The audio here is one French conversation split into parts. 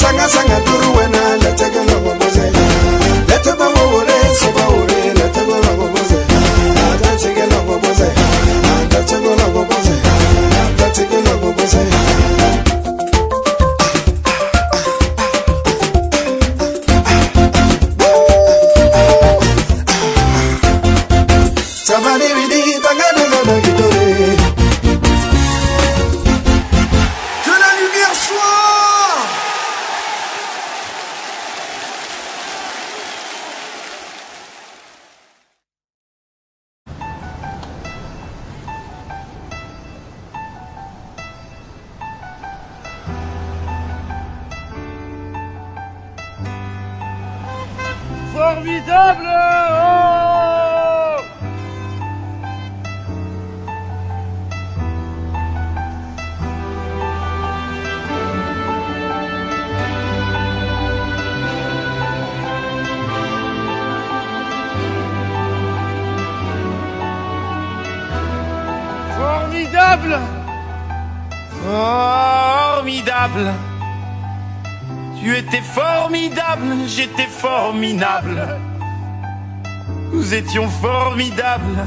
sangasanga turi wena letekelobokozela lete bawowore sobaw Formidable oh Formidable Formidable. Tu étais formidable, j'étais formidable. Nous étions formidables.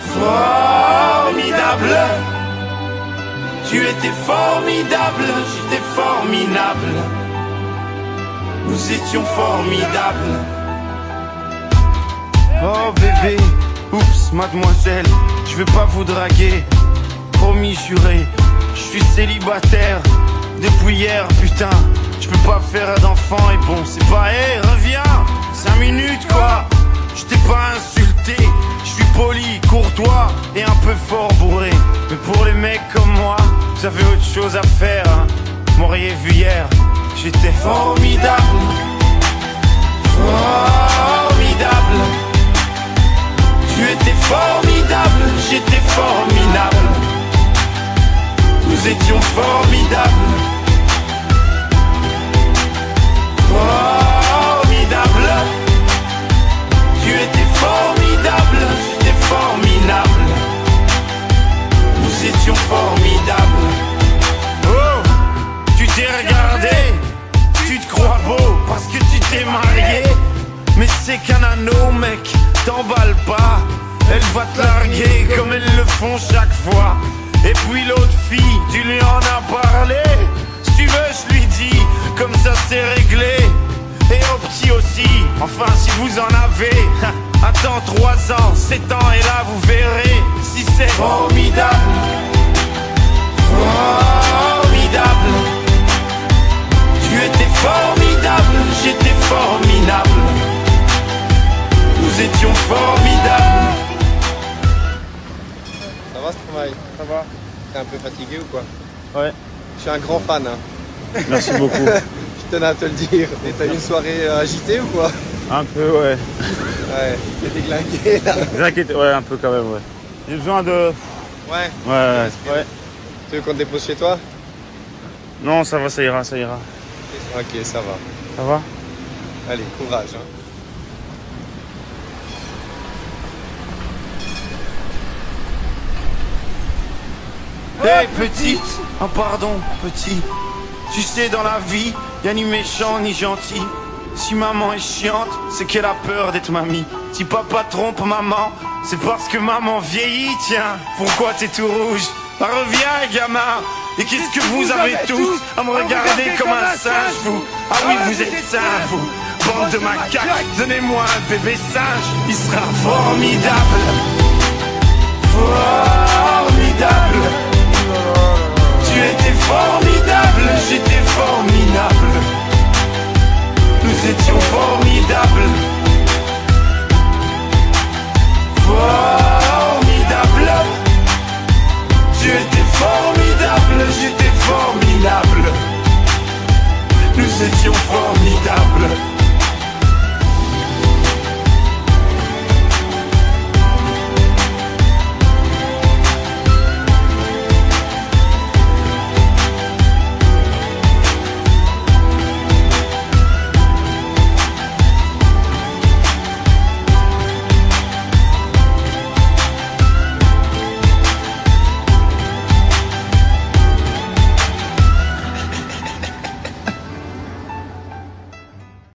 Formidable. Tu étais formidable, j'étais formidable. Nous étions formidables. Oh bébé, oups, mademoiselle, je vais pas vous draguer. Promis, juré, je suis célibataire depuis hier, putain. Je peux pas faire d'enfant et bon, c'est pas, hé, reviens, 5 minutes quoi. Je t'ai pas insulté, je suis poli, courtois et un peu fort bourré. Mais pour les mecs comme moi, vous avez autre chose à faire. Hein. M'auriez vu hier, j'étais formidable. Formidable. Tu étais formidable, j'étais formidable. Nous étions formidables. Qu'un anneau, mec, t'emballe pas. Elle va te larguer comme elles le font chaque fois. Et puis l'autre fille, tu lui en as parlé. Si tu veux, je lui dis, comme ça c'est réglé. Et au petit aussi, enfin si vous en avez. Attends 3 ans, 7 ans, et là vous verrez si c'est. Formidable. Ça va Stromae Ça va T'es un peu fatigué ou quoi Ouais, Je suis un grand fan, hein. merci beaucoup. je tenais à te le dire. Et t'as eu une soirée euh, agitée ou quoi Un peu, ouais. Ouais, t'es déglingué là. Ouais, un peu quand même, ouais. J'ai besoin de... Ouais. Ouais, ouais, ouais. Tu veux qu'on te dépose chez toi Non, ça va, ça ira, ça ira. Ok, ça va. Ça va Allez, courage. Hein. hey, petite Oh, ah, pardon, petit. Tu sais, dans la vie, y a ni méchant ni gentil. Si maman est chiante, c'est qu'elle a peur d'être mamie. Si papa trompe maman, c'est parce que maman vieillit, tiens. Pourquoi t'es tout rouge? Bah, Reviens, gamin. Et qu'est-ce que vous, avez tous à me regarder comme un singe, vous? Ah oui, vous êtes singe, vous. Bande de macaques, donnez-moi un bébé singe, il sera formidable. Formidable formidable, j'étais